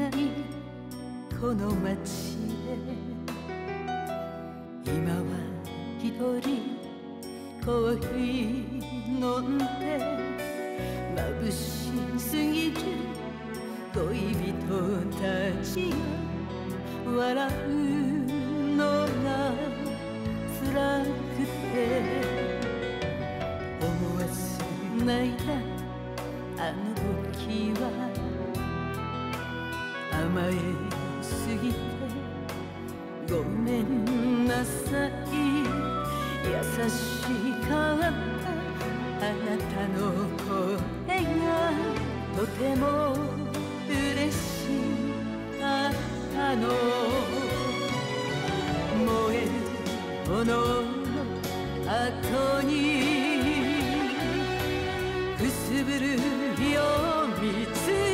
ないこの街で今は一人コーヒー飲んで眩しすぎる恋人たちが笑うのが辛くて思わず泣いたあの時は甘えすぎてごめんなさい。優しかった。あなたの声がとても嬉しかった。の燃える炎の後にくすぶるよう見つ